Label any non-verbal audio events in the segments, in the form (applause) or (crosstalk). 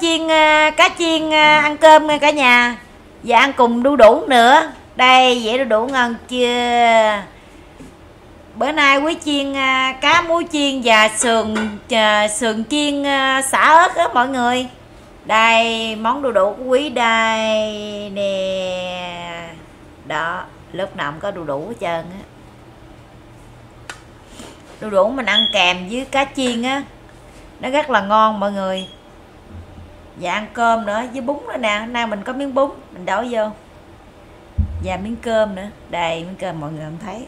chiên ờ, cá chiên ờ, ăn cơm nha cả nhà. Và ăn cùng đu đủ nữa. Đây, dễ đu đủ ngon chưa? Bữa nay quý chiên ờ, cá muối chiên và sườn sườn chiên xả ớt á mọi người. Đây, món đu đủ của quý đây nè. Đó lúc nào cũng có đu đủ hết trơn á. Đu đủ mình ăn kèm với cá chiên á. Nó rất là ngon mọi người và ăn cơm nữa, với bún nữa nè. Hôm nay mình có miếng bún, mình đổ vô. Và miếng cơm nữa. Đây, miếng cơm mọi người không thấy.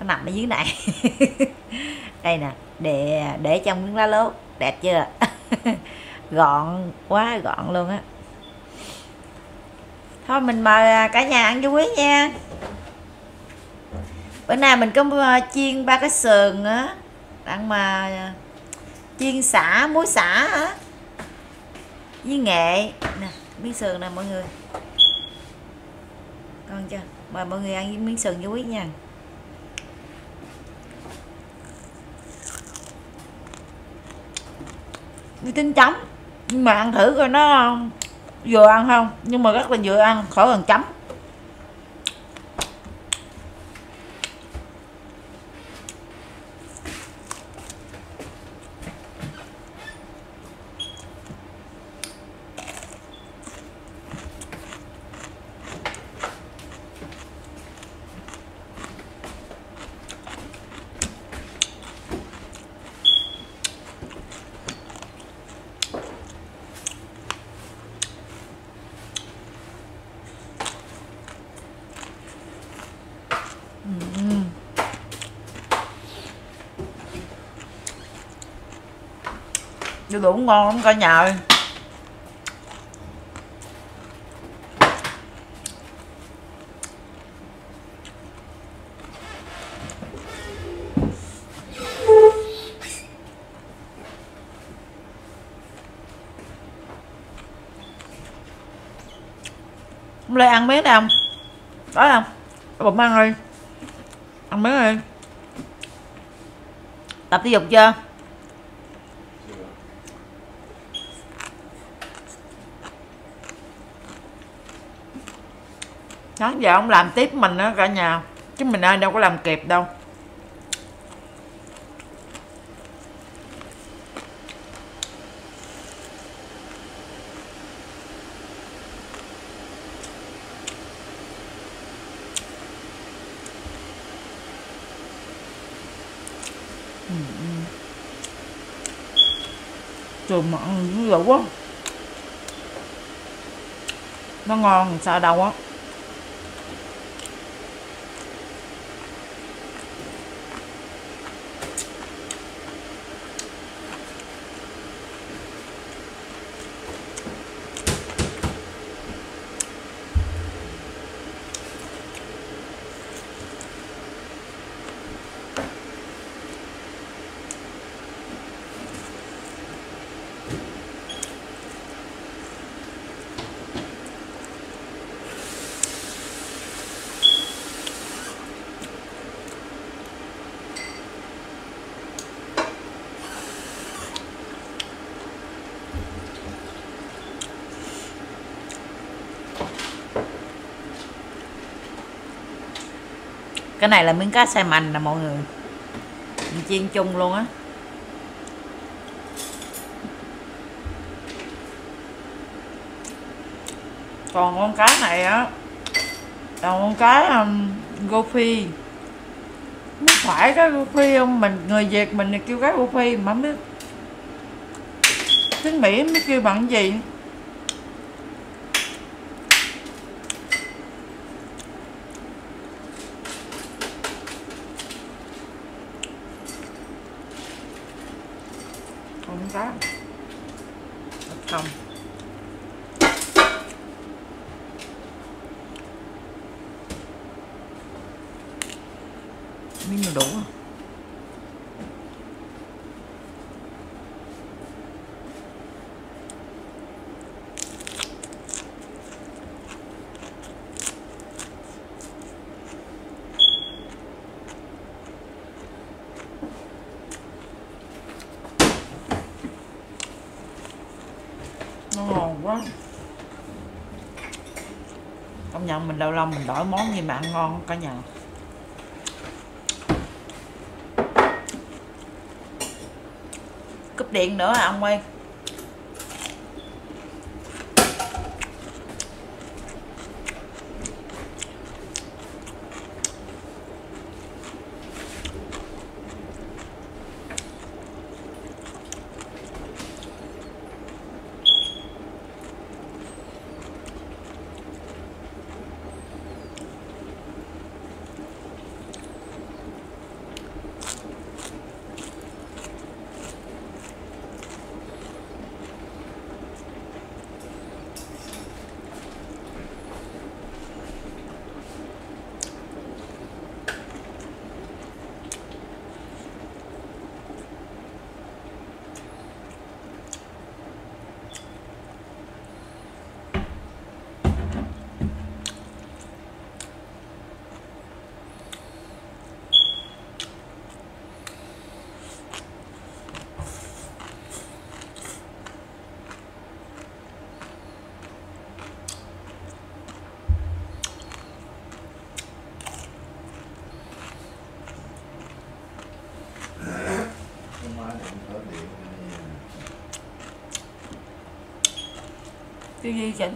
Nó nằm ở dưới này. (laughs) Đây nè, để để trong miếng lá lốt. Đẹp chưa? (laughs) Gọn quá, gọn luôn á. Thôi, mình mời à, cả nhà ăn với quý nha. Bữa nay mình có à, chiên ba cái sườn á. Ăn mà à, chiên xả muối xả á với nghệ. Nè, miếng sườn nè, mọi người. Ngon chưa? Mời mọi người ăn với miếng sườn với quý nha. Đi tính chấm. Nhưng mà ăn thử coi nó vừa ăn không? Nhưng mà rất là vừa ăn, khỏi cần chấm. Đu đủ ngon lắm cả nhà ơi Hôm nay ăn miếng này không? Đói không? Bụng ăn đi Ăn miếng đi Tập thể dục chưa? Sáng giờ ông làm tiếp mình đó cả nhà. Chứ mình ai đâu có làm kịp đâu. Trời, mà dữ quá. Nó ngon, sao đâu á. Cái này là miếng cá xay mành nè mọi người. Mình chiên chung luôn á. Còn con cá này á là con cá um, gofi không phải cái gofi không? Mình người việt mình kêu cái gofi mà không biết. Tiếng mỹ mới kêu bằng gì miếng cá không miếng đủ à? Ngon quá. Công nhận mình lâu lâu mình đổi món gì mà ăn ngon cả nhà. Điện nữa à ông ơi Cái máy điện có điện này cái gì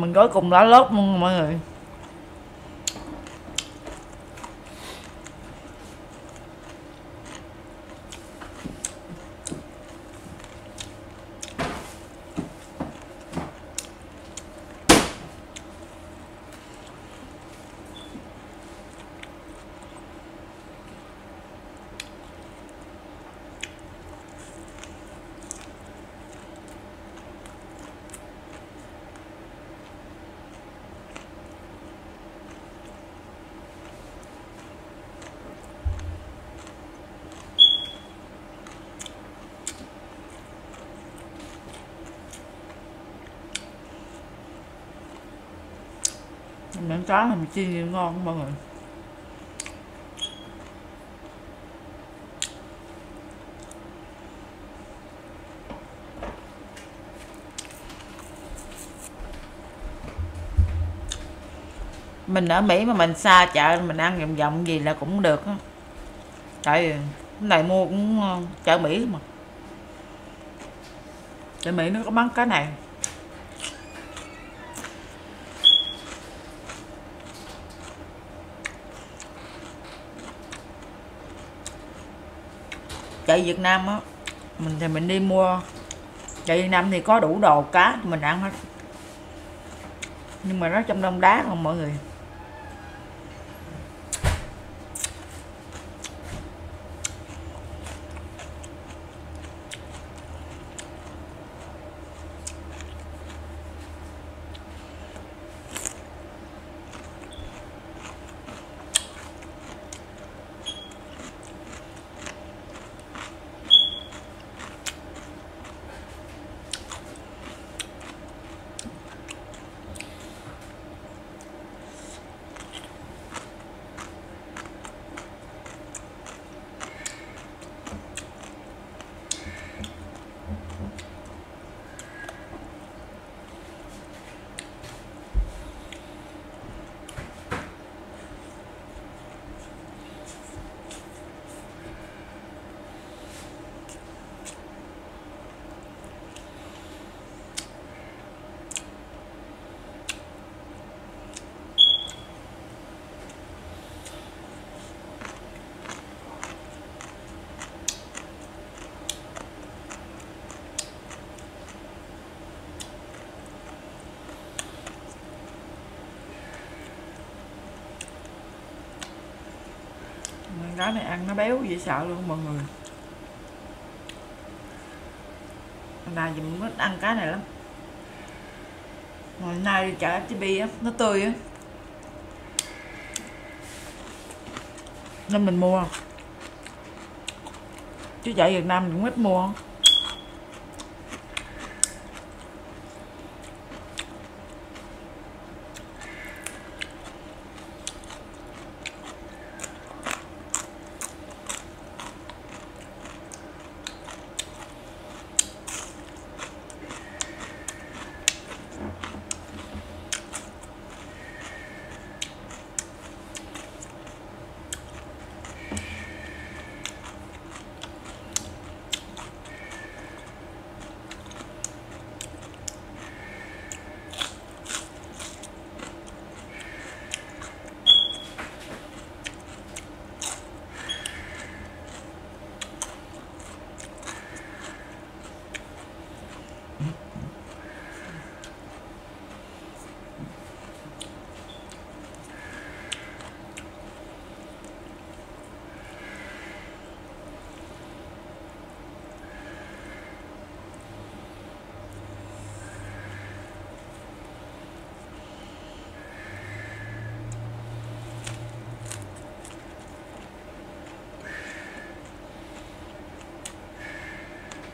mình gói cùng lá lốt luôn mọi người. Miếng cá mình chiên gì ngon mọi người. Mình ở Mỹ mà mình xa chợ, mình ăn vòng vòng gì là cũng được á. Tại vì cái này mua cũng chợ Mỹ mà. Chợ Mỹ nó có bán cái này. Chạy Việt Nam á, mình thì mình đi mua. Chạy Việt Nam thì có đủ đồ cá mình ăn hết. Nhưng mà nó trong đông đá không mọi người. Cá này ăn nó béo dễ sợ luôn mọi người. Hôm nay thì mình ăn cá này lắm. Hồi nay đi chợ FTB á, nó tươi á. Nên mình mua. Chứ chợ Việt Nam mình cũng ít mua. không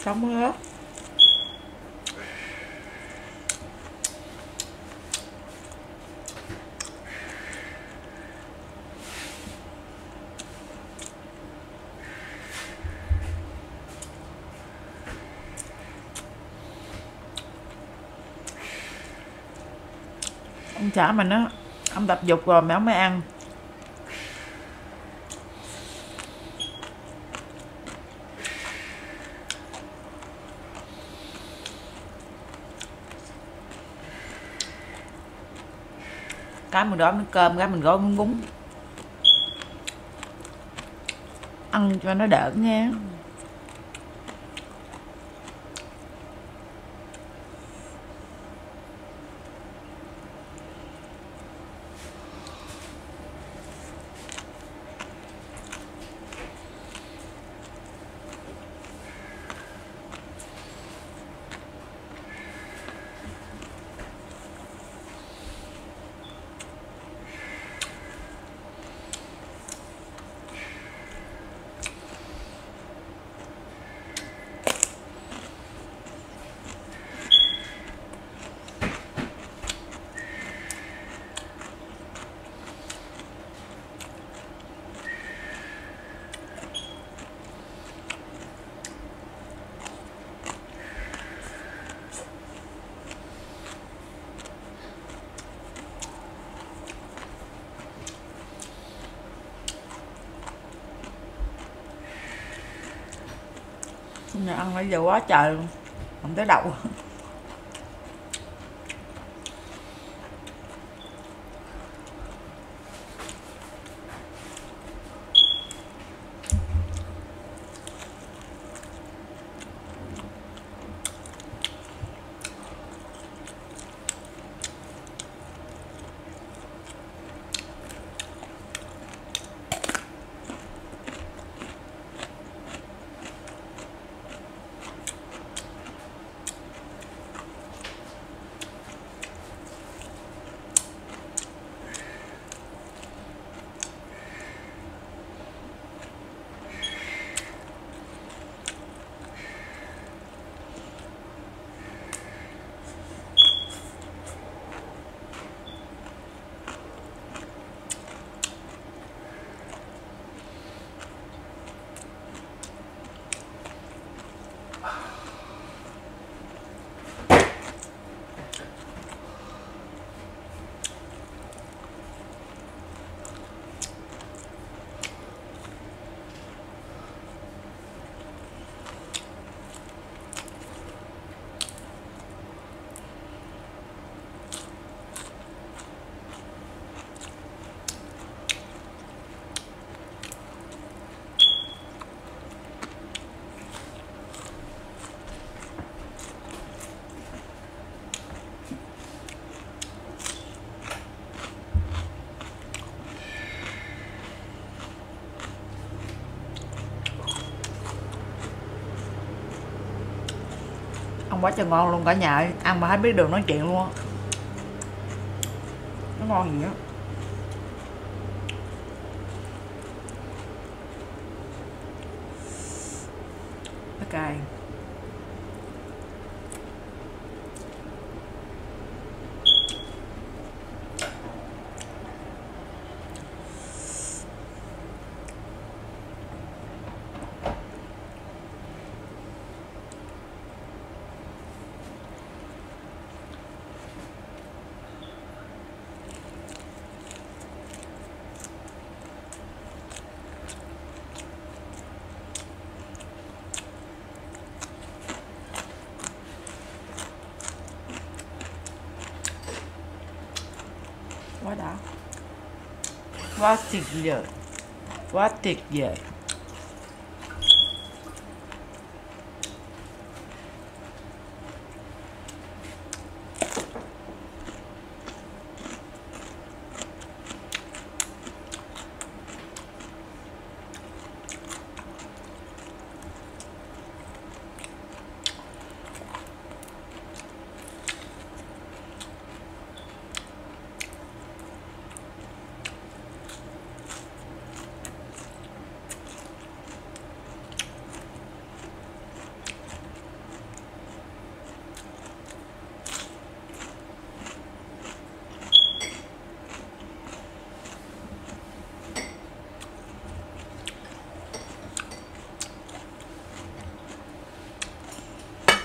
Sống hết ông xã mình á ông tập dục rồi mà ông mới ăn. Cái mình đói miếng cơm cái mình gói miếng bún. Ăn cho nó đỡ nghe ăn bây giờ quá trời luôn. Không tới đầu quá trời ngon luôn, cả nhà ơi. ăn mà hết biết đường nói chuyện luôn á nó ngon gì á Okay cay quá đã quá tuyệt vời quá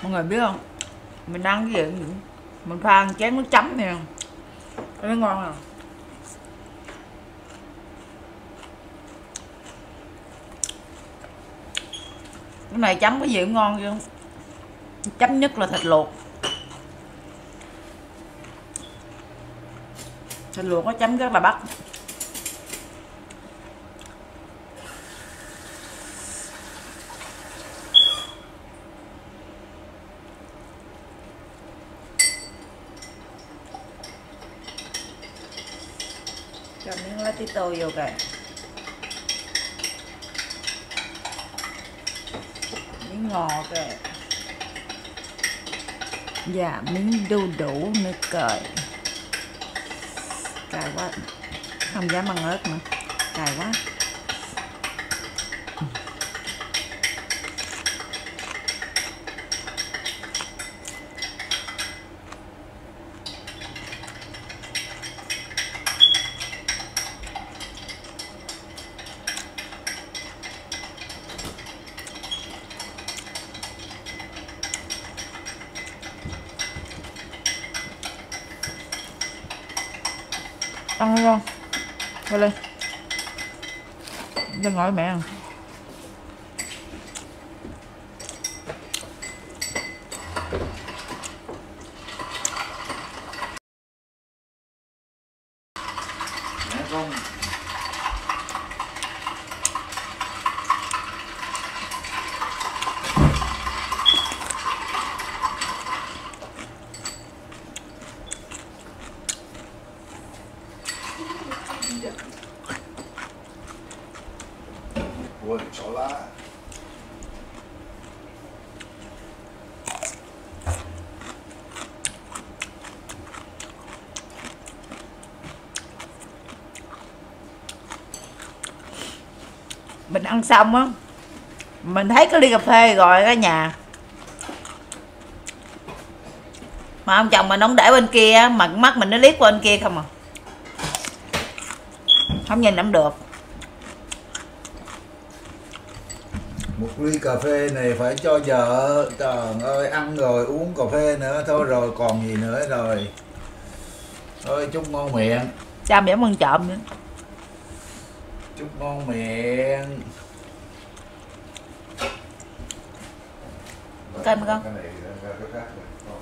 mọi người biết không? Mình ăn cái gì? Mình pha một chén nước chấm nè nó ngon à cái này chấm cái gì cũng ngon chứ. Chấm nhất là thịt luộc. Thịt luộc có chấm rất là bắt. Cho miếng vô kìa. Miếng ngò kìa. Và miếng đu đủ nữa cời. Cay quá. Không dám ăn ớt nữa. Cay quá ăn đi con vô lên lên ngồi với mẹ ăn mẹ con quên xỏ lá mình ăn xong á mình thấy cái ly cà phê rồi cả nhà. Mà ông chồng mình ông để bên kia á, mà mắt mình nó liếc qua bên kia không à. Không nhìn không được. Một ly cà phê này phải cho vợ trời ơi ăn rồi uống cà phê nữa thôi rồi còn gì nữa rồi. Thôi chúc ngon miệng. Cha mẹ ăn trộm nữa chúc ngon miệng Cơm con. cái này ra cái khác rồi. Con.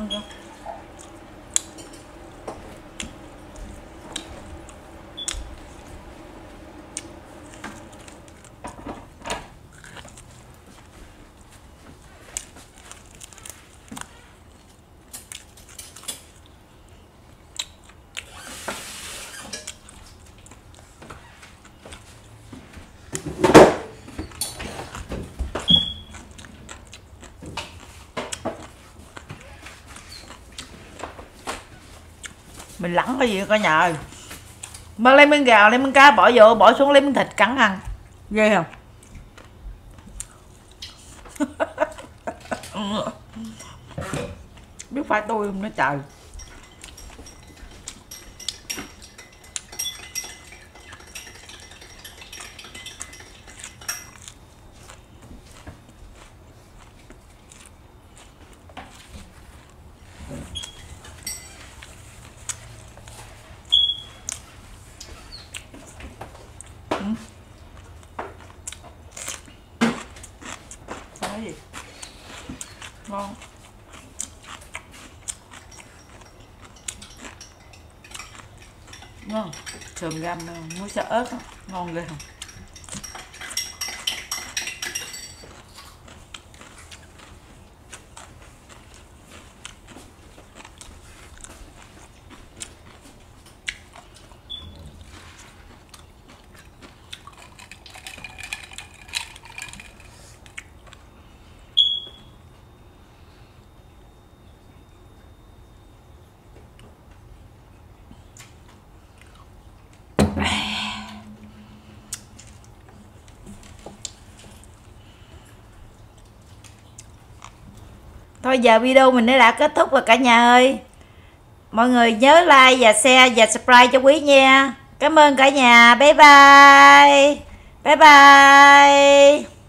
ăn cho mình lẳng cái gì cả nhà ơi? Mà lấy miếng gạo lấy miếng cá, bỏ vô, bỏ xuống, lấy miếng thịt cắn ăn. Ghê không? (laughs) Biết phải tôi không nó trời. Cái gì? Ngon. Ngon. Sườn găm muối sợ ớt á, ngon ghê không Thôi giờ video mình đã kết thúc rồi cả nhà ơi. Mọi người nhớ like và share và subscribe cho Quý nha. Cảm ơn cả nhà. Bye bye. Bye bye.